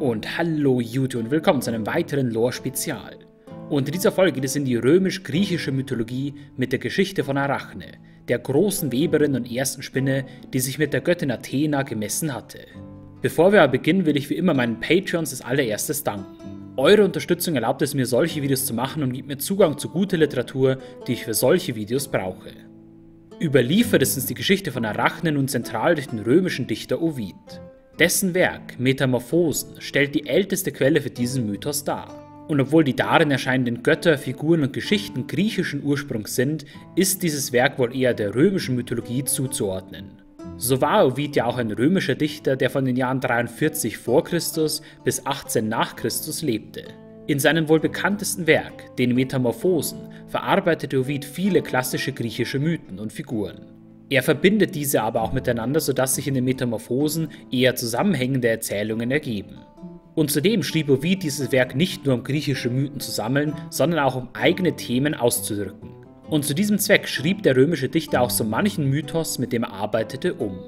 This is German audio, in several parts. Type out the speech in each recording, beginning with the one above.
Und hallo YouTube und willkommen zu einem weiteren Lore-Spezial. Und in dieser Folge geht es in die römisch-griechische Mythologie mit der Geschichte von Arachne, der großen Weberin und ersten Spinne, die sich mit der Göttin Athena gemessen hatte. Bevor wir aber beginnen, will ich wie immer meinen Patreons als allererstes danken. Eure Unterstützung erlaubt es mir, solche Videos zu machen und gibt mir Zugang zu guter Literatur, die ich für solche Videos brauche. Überliefert ist uns die Geschichte von Arachne nun zentral durch den römischen Dichter Ovid. Dessen Werk Metamorphosen stellt die älteste Quelle für diesen Mythos dar. Und obwohl die darin erscheinenden Götter, Figuren und Geschichten griechischen Ursprungs sind, ist dieses Werk wohl eher der römischen Mythologie zuzuordnen. So war Ovid ja auch ein römischer Dichter, der von den Jahren 43 vor Christus bis 18 nach Christus lebte. In seinem wohl bekanntesten Werk, den Metamorphosen, verarbeitete Ovid viele klassische griechische Mythen und Figuren. Er verbindet diese aber auch miteinander, sodass sich in den Metamorphosen eher zusammenhängende Erzählungen ergeben. Und zudem schrieb Ovid dieses Werk nicht nur um griechische Mythen zu sammeln, sondern auch um eigene Themen auszudrücken. Und zu diesem Zweck schrieb der römische Dichter auch so manchen Mythos, mit dem er arbeitete, um.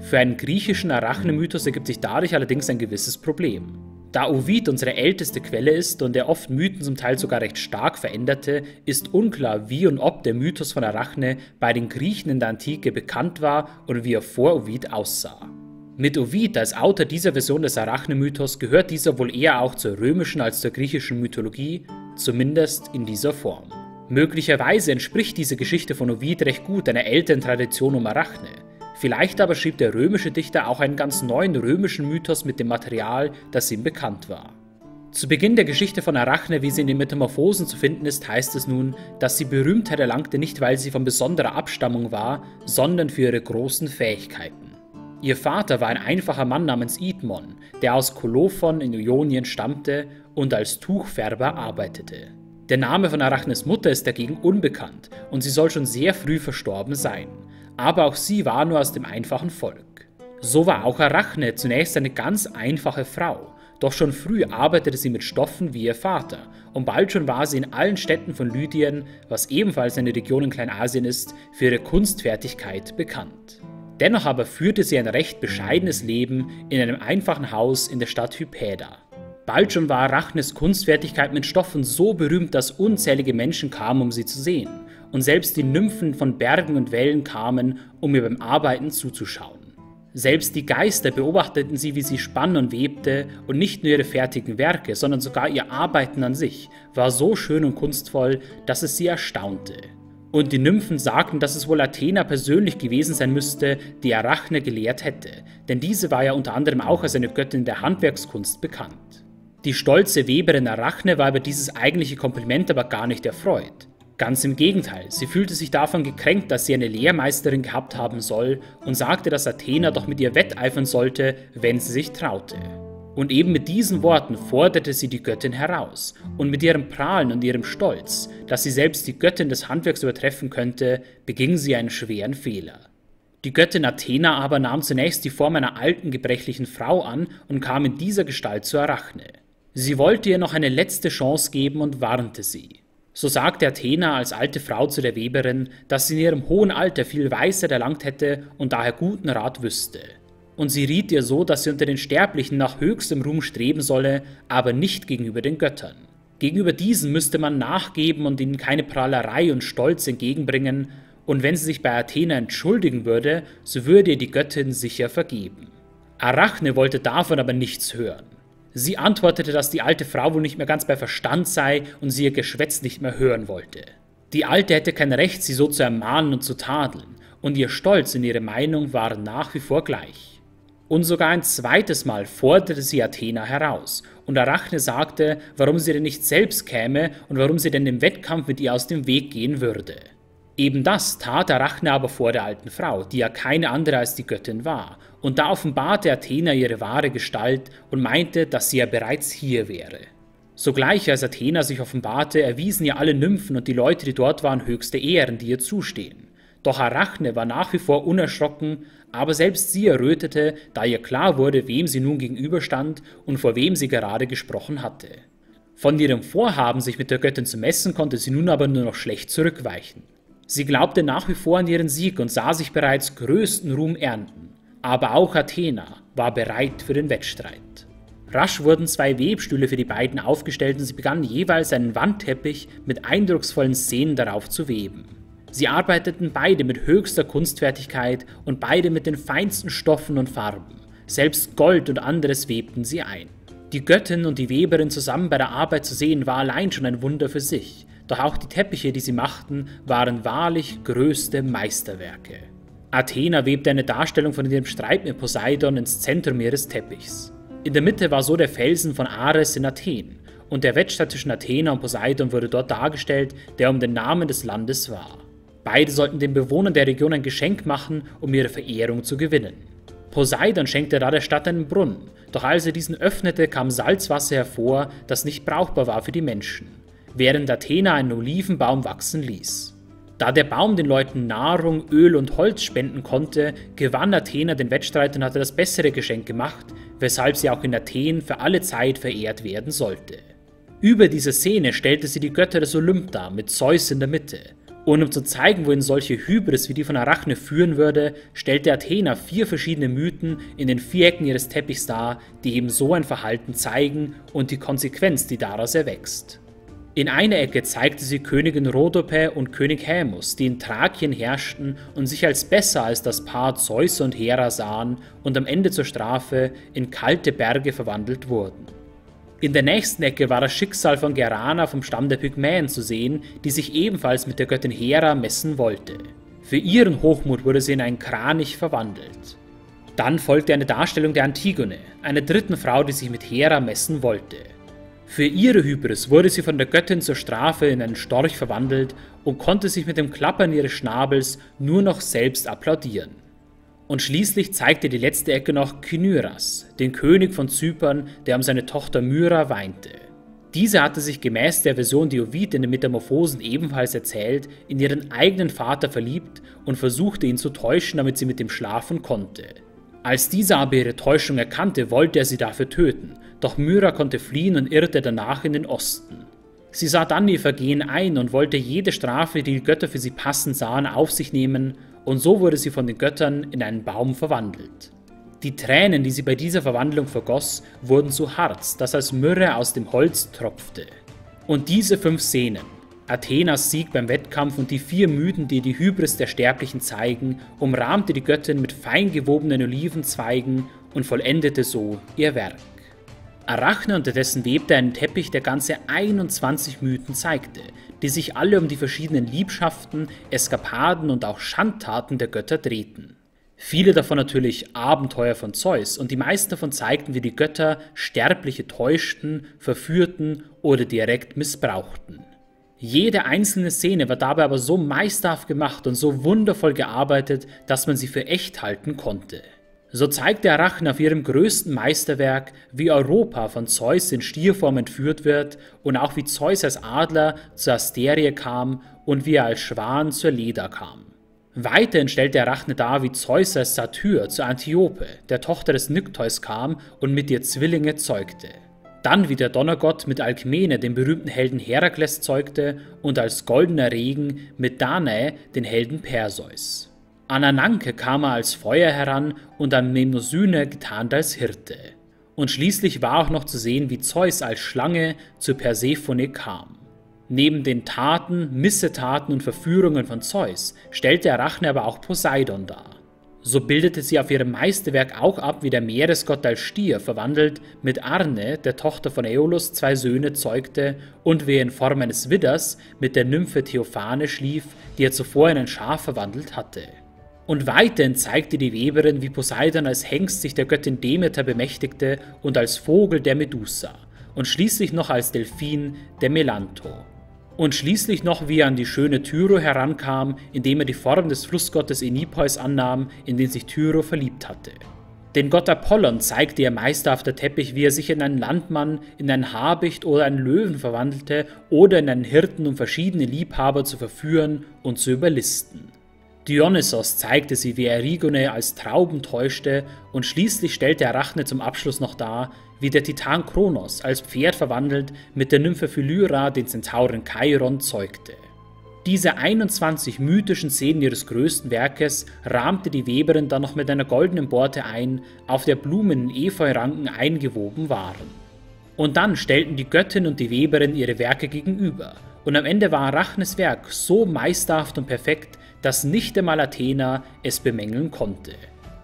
Für einen griechischen Arachne-Mythos ergibt sich dadurch allerdings ein gewisses Problem. Da Ovid unsere älteste Quelle ist und er oft Mythen zum Teil sogar recht stark veränderte, ist unklar, wie und ob der Mythos von Arachne bei den Griechen in der Antike bekannt war und wie er vor Ovid aussah. Mit Ovid als Autor dieser Version des Arachne-Mythos gehört dieser wohl eher auch zur römischen als zur griechischen Mythologie, zumindest in dieser Form. Möglicherweise entspricht diese Geschichte von Ovid recht gut einer älteren Tradition um Arachne, Vielleicht aber schrieb der römische Dichter auch einen ganz neuen römischen Mythos mit dem Material, das ihm bekannt war. Zu Beginn der Geschichte von Arachne, wie sie in den Metamorphosen zu finden ist, heißt es nun, dass sie Berühmtheit erlangte nicht, weil sie von besonderer Abstammung war, sondern für ihre großen Fähigkeiten. Ihr Vater war ein einfacher Mann namens Idmon, der aus Kolophon in Ionien stammte und als Tuchfärber arbeitete. Der Name von Arachnes Mutter ist dagegen unbekannt und sie soll schon sehr früh verstorben sein aber auch sie war nur aus dem einfachen Volk. So war auch Arachne zunächst eine ganz einfache Frau, doch schon früh arbeitete sie mit Stoffen wie ihr Vater und bald schon war sie in allen Städten von Lydien, was ebenfalls eine Region in Kleinasien ist, für ihre Kunstfertigkeit bekannt. Dennoch aber führte sie ein recht bescheidenes Leben in einem einfachen Haus in der Stadt Hypäda. Bald schon war Arachnes Kunstfertigkeit mit Stoffen so berühmt, dass unzählige Menschen kamen, um sie zu sehen und selbst die Nymphen von Bergen und Wellen kamen, um ihr beim Arbeiten zuzuschauen. Selbst die Geister beobachteten sie, wie sie spann und webte, und nicht nur ihre fertigen Werke, sondern sogar ihr Arbeiten an sich war so schön und kunstvoll, dass es sie erstaunte. Und die Nymphen sagten, dass es wohl Athena persönlich gewesen sein müsste, die Arachne gelehrt hätte, denn diese war ja unter anderem auch als eine Göttin der Handwerkskunst bekannt. Die stolze Weberin Arachne war über dieses eigentliche Kompliment aber gar nicht erfreut. Ganz im Gegenteil, sie fühlte sich davon gekränkt, dass sie eine Lehrmeisterin gehabt haben soll und sagte, dass Athena doch mit ihr wetteifern sollte, wenn sie sich traute. Und eben mit diesen Worten forderte sie die Göttin heraus, und mit ihrem Prahlen und ihrem Stolz, dass sie selbst die Göttin des Handwerks übertreffen könnte, beging sie einen schweren Fehler. Die Göttin Athena aber nahm zunächst die Form einer alten, gebrechlichen Frau an und kam in dieser Gestalt zu Arachne. Sie wollte ihr noch eine letzte Chance geben und warnte sie. So sagte Athena als alte Frau zu der Weberin, dass sie in ihrem hohen Alter viel Weisheit erlangt hätte und daher guten Rat wüsste. Und sie riet ihr so, dass sie unter den Sterblichen nach höchstem Ruhm streben solle, aber nicht gegenüber den Göttern. Gegenüber diesen müsste man nachgeben und ihnen keine Prahlerei und Stolz entgegenbringen, und wenn sie sich bei Athena entschuldigen würde, so würde ihr die Göttin sicher vergeben. Arachne wollte davon aber nichts hören. Sie antwortete, dass die alte Frau wohl nicht mehr ganz bei Verstand sei und sie ihr Geschwätz nicht mehr hören wollte. Die Alte hätte kein Recht, sie so zu ermahnen und zu tadeln, und ihr Stolz und ihre Meinung waren nach wie vor gleich. Und sogar ein zweites Mal forderte sie Athena heraus, und Arachne sagte, warum sie denn nicht selbst käme und warum sie denn dem Wettkampf mit ihr aus dem Weg gehen würde. Eben das tat Arachne aber vor der alten Frau, die ja keine andere als die Göttin war, und da offenbarte Athena ihre wahre Gestalt und meinte, dass sie ja bereits hier wäre. Sogleich als Athena sich offenbarte, erwiesen ihr alle Nymphen und die Leute, die dort waren, höchste Ehren, die ihr zustehen. Doch Arachne war nach wie vor unerschrocken, aber selbst sie errötete, da ihr klar wurde, wem sie nun gegenüberstand und vor wem sie gerade gesprochen hatte. Von ihrem Vorhaben, sich mit der Göttin zu messen, konnte sie nun aber nur noch schlecht zurückweichen. Sie glaubte nach wie vor an ihren Sieg und sah sich bereits größten Ruhm ernten. Aber auch Athena war bereit für den Wettstreit. Rasch wurden zwei Webstühle für die beiden aufgestellt und sie begannen jeweils einen Wandteppich mit eindrucksvollen Szenen darauf zu weben. Sie arbeiteten beide mit höchster Kunstfertigkeit und beide mit den feinsten Stoffen und Farben. Selbst Gold und anderes webten sie ein. Die Göttin und die Weberin zusammen bei der Arbeit zu sehen, war allein schon ein Wunder für sich. Doch auch die Teppiche, die sie machten, waren wahrlich größte Meisterwerke. Athena webte eine Darstellung von ihrem Streit mit Poseidon ins Zentrum ihres Teppichs. In der Mitte war so der Felsen von Ares in Athen, und der Wettstreit zwischen Athena und Poseidon wurde dort dargestellt, der um den Namen des Landes war. Beide sollten den Bewohnern der Region ein Geschenk machen, um ihre Verehrung zu gewinnen. Poseidon schenkte da der Stadt einen Brunnen, doch als er diesen öffnete, kam Salzwasser hervor, das nicht brauchbar war für die Menschen, während Athena einen Olivenbaum wachsen ließ. Da der Baum den Leuten Nahrung, Öl und Holz spenden konnte, gewann Athena den Wettstreit und hatte das bessere Geschenk gemacht, weshalb sie auch in Athen für alle Zeit verehrt werden sollte. Über diese Szene stellte sie die Götter des Olymp dar, mit Zeus in der Mitte. Und um zu zeigen, wohin solche Hybris wie die von Arachne führen würde, stellte Athena vier verschiedene Mythen in den vier Ecken ihres Teppichs dar, die eben so ein Verhalten zeigen und die Konsequenz, die daraus erwächst. In einer Ecke zeigte sie Königin Rhodope und König Hämus, die in Thrakien herrschten und sich als besser als das Paar Zeus und Hera sahen und am Ende zur Strafe in kalte Berge verwandelt wurden. In der nächsten Ecke war das Schicksal von Gerana vom Stamm der Pygmäen zu sehen, die sich ebenfalls mit der Göttin Hera messen wollte. Für ihren Hochmut wurde sie in einen Kranich verwandelt. Dann folgte eine Darstellung der Antigone, einer dritten Frau, die sich mit Hera messen wollte. Für ihre Hybris wurde sie von der Göttin zur Strafe in einen Storch verwandelt und konnte sich mit dem Klappern ihres Schnabels nur noch selbst applaudieren. Und schließlich zeigte die letzte Ecke noch Kynyras, den König von Zypern, der um seine Tochter Myra weinte. Diese hatte sich gemäß der Version, die Ovid in den Metamorphosen ebenfalls erzählt, in ihren eigenen Vater verliebt und versuchte ihn zu täuschen, damit sie mit ihm schlafen konnte. Als dieser aber ihre Täuschung erkannte, wollte er sie dafür töten, doch Myra konnte fliehen und irrte danach in den Osten. Sie sah dann ihr Vergehen ein und wollte jede Strafe, die die Götter für sie passend sahen, auf sich nehmen, und so wurde sie von den Göttern in einen Baum verwandelt. Die Tränen, die sie bei dieser Verwandlung vergoss, wurden zu Harz, das als Myrrhe aus dem Holz tropfte. Und diese fünf Szenen, Athenas Sieg beim Wettkampf und die vier Mythen, die die Hybris der Sterblichen zeigen, umrahmte die Göttin mit fein gewobenen Olivenzweigen und vollendete so ihr Werk. Arachne unterdessen webte einen Teppich, der ganze 21 Mythen zeigte, die sich alle um die verschiedenen Liebschaften, Eskapaden und auch Schandtaten der Götter drehten. Viele davon natürlich Abenteuer von Zeus und die meisten davon zeigten, wie die Götter Sterbliche täuschten, verführten oder direkt missbrauchten. Jede einzelne Szene war dabei aber so meisterhaft gemacht und so wundervoll gearbeitet, dass man sie für echt halten konnte. So zeigte Arachne auf ihrem größten Meisterwerk, wie Europa von Zeus in Stierform entführt wird und auch wie Zeus als Adler zur Asterie kam und wie er als Schwan zur Leda kam. Weiterhin stellte Arachne dar, wie Zeus als Satyr zur Antiope, der Tochter des Nykteus kam und mit ihr Zwillinge zeugte. Dann wie der Donnergott mit Alkmene den berühmten Helden Herakles zeugte und als goldener Regen mit Danae den Helden Perseus. An Ananke kam er als Feuer heran und an Mnemosyne getarnt als Hirte. Und schließlich war auch noch zu sehen, wie Zeus als Schlange zu Persephone kam. Neben den Taten, Missetaten und Verführungen von Zeus stellte Arachne aber auch Poseidon dar. So bildete sie auf ihrem Meisterwerk auch ab, wie der Meeresgott als Stier verwandelt mit Arne, der Tochter von Aeolus, zwei Söhne zeugte und wie er in Form eines Widders mit der Nymphe Theophane schlief, die er zuvor in ein Schaf verwandelt hatte. Und weiterhin zeigte die Weberin, wie Poseidon als Hengst sich der Göttin Demeter bemächtigte und als Vogel der Medusa und schließlich noch als Delphin der Melanto. Und schließlich noch, wie er an die schöne Tyro herankam, indem er die Form des Flussgottes Enipeus annahm, in den sich Tyro verliebt hatte. Den Gott Apollon zeigte ihr meisterhafter Teppich, wie er sich in einen Landmann, in einen Habicht oder einen Löwen verwandelte oder in einen Hirten, um verschiedene Liebhaber zu verführen und zu überlisten. Dionysos zeigte sie, wie Erigone als Trauben täuschte und schließlich stellte Arachne zum Abschluss noch dar, wie der Titan Kronos als Pferd verwandelt mit der Nymphe Phylyra den Zentauren Chiron zeugte. Diese 21 mythischen Szenen ihres größten Werkes rahmte die Weberin dann noch mit einer goldenen Borte ein, auf der Blumen in Efeuranken eingewoben waren. Und dann stellten die Göttin und die Weberin ihre Werke gegenüber, und am Ende war Arachnes Werk so meisterhaft und perfekt, dass nicht einmal Athena es bemängeln konnte.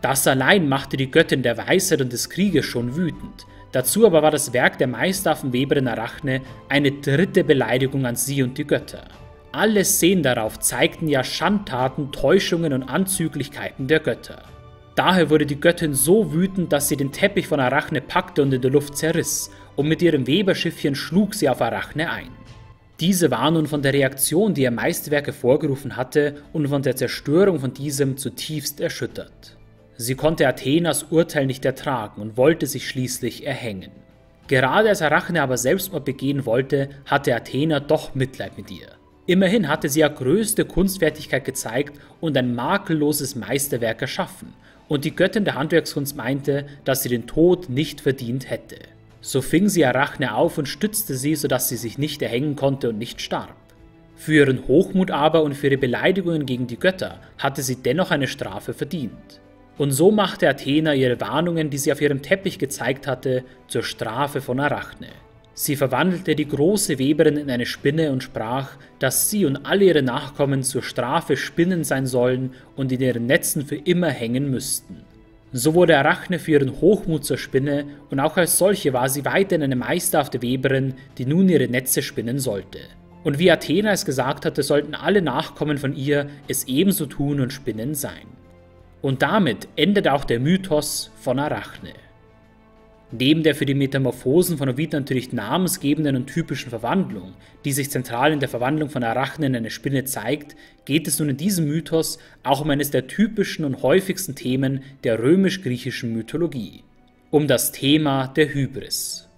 Das allein machte die Göttin der Weisheit und des Krieges schon wütend. Dazu aber war das Werk der meisterhaften Weberin Arachne eine dritte Beleidigung an sie und die Götter. Alle Szenen darauf zeigten ja Schandtaten, Täuschungen und Anzüglichkeiten der Götter. Daher wurde die Göttin so wütend, dass sie den Teppich von Arachne packte und in der Luft zerriss, und mit ihrem Weberschiffchen schlug sie auf Arachne ein. Diese war nun von der Reaktion, die ihr Meisterwerk hervorgerufen hatte, und von der Zerstörung von diesem zutiefst erschüttert. Sie konnte Athenas Urteil nicht ertragen und wollte sich schließlich erhängen. Gerade als Arachne aber Selbstmord begehen wollte, hatte Athena doch Mitleid mit ihr. Immerhin hatte sie ja größte Kunstfertigkeit gezeigt und ein makelloses Meisterwerk erschaffen, und die Göttin der Handwerkskunst meinte, dass sie den Tod nicht verdient hätte. So fing sie Arachne auf und stützte sie, sodass sie sich nicht erhängen konnte und nicht starb. Für ihren Hochmut aber und für ihre Beleidigungen gegen die Götter hatte sie dennoch eine Strafe verdient. Und so machte Athena ihre Warnungen, die sie auf ihrem Teppich gezeigt hatte, zur Strafe von Arachne. Sie verwandelte die große Weberin in eine Spinne und sprach, dass sie und alle ihre Nachkommen zur Strafe Spinnen sein sollen und in ihren Netzen für immer hängen müssten. So wurde Arachne für ihren Hochmut zur Spinne und auch als solche war sie weiterhin eine meisterhafte Weberin, die nun ihre Netze spinnen sollte. Und wie Athena es gesagt hatte, sollten alle Nachkommen von ihr es ebenso tun und spinnen sein. Und damit endet auch der Mythos von Arachne. Neben der für die Metamorphosen von Ovid natürlich namensgebenden und typischen Verwandlung, die sich zentral in der Verwandlung von Arachne in eine Spinne zeigt, geht es nun in diesem Mythos auch um eines der typischen und häufigsten Themen der römisch-griechischen Mythologie, um das Thema der Hybris.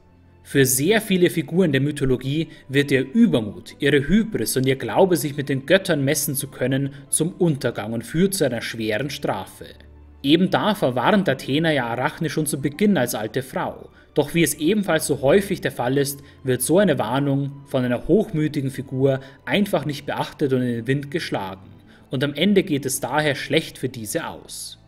Für sehr viele Figuren der Mythologie wird ihr Übermut, ihre Hybris und ihr Glaube, sich mit den Göttern messen zu können, zum Untergang und führt zu einer schweren Strafe. Eben davor warnt Athena ja Arachne schon zu Beginn als alte Frau. Doch wie es ebenfalls so häufig der Fall ist, wird so eine Warnung von einer hochmütigen Figur einfach nicht beachtet und in den Wind geschlagen. Und am Ende geht es daher schlecht für diese aus.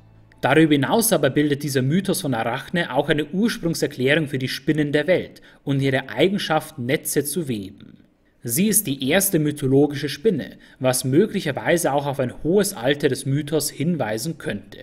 Darüber hinaus aber bildet dieser Mythos von Arachne auch eine Ursprungserklärung für die Spinnen der Welt und ihre Eigenschaft, Netze zu weben. Sie ist die erste mythologische Spinne, was möglicherweise auch auf ein hohes Alter des Mythos hinweisen könnte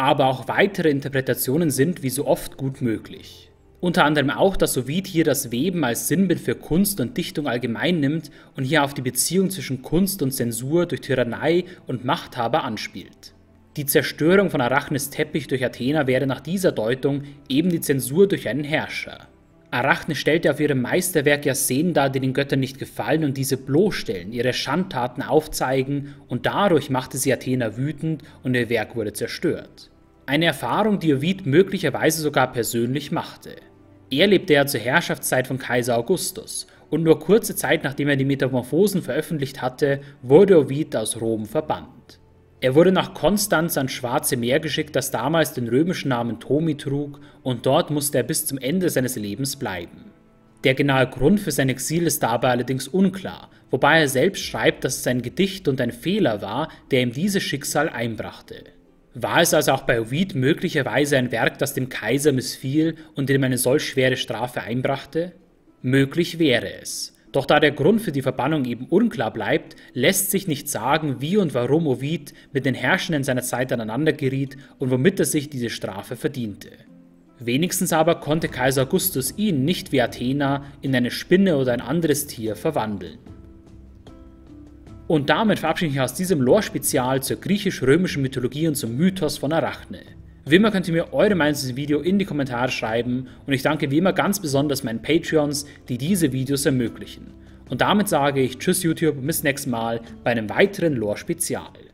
aber auch weitere Interpretationen sind wie so oft gut möglich. Unter anderem auch, dass Ovid hier das Weben als Sinnbild für Kunst und Dichtung allgemein nimmt und hier auf die Beziehung zwischen Kunst und Zensur durch Tyrannei und Machthaber anspielt. Die Zerstörung von Arachnes Teppich durch Athena wäre nach dieser Deutung eben die Zensur durch einen Herrscher. Arachne stellte auf ihrem Meisterwerk ja Szenen dar, die den Göttern nicht gefallen und diese bloßstellen, ihre Schandtaten aufzeigen und dadurch machte sie Athena wütend und ihr Werk wurde zerstört. Eine Erfahrung, die Ovid möglicherweise sogar persönlich machte. Er lebte ja zur Herrschaftszeit von Kaiser Augustus und nur kurze Zeit nachdem er die Metamorphosen veröffentlicht hatte, wurde Ovid aus Rom verbannt. Er wurde nach Konstanz ans Schwarze Meer geschickt, das damals den römischen Namen Tomi trug, und dort musste er bis zum Ende seines Lebens bleiben. Der genaue Grund für sein Exil ist dabei allerdings unklar, wobei er selbst schreibt, dass es ein Gedicht und ein Fehler war, der ihm dieses Schicksal einbrachte. War es also auch bei Ovid möglicherweise ein Werk, das dem Kaiser missfiel und ihm eine solch schwere Strafe einbrachte? Möglich wäre es. Doch da der Grund für die Verbannung eben unklar bleibt, lässt sich nicht sagen, wie und warum Ovid mit den Herrschenden seiner Zeit aneinander geriet und womit er sich diese Strafe verdiente. Wenigstens aber konnte Kaiser Augustus ihn nicht wie Athena in eine Spinne oder ein anderes Tier verwandeln. Und damit verabschiede ich mich aus diesem Lore-Spezial zur griechisch-römischen Mythologie und zum Mythos von Arachne. Wie immer könnt ihr mir eure Meinung zu diesem Video in die Kommentare schreiben und ich danke wie immer ganz besonders meinen Patreons, die diese Videos ermöglichen. Und damit sage ich Tschüss YouTube und bis nächstes Mal bei einem weiteren Lore-Spezial.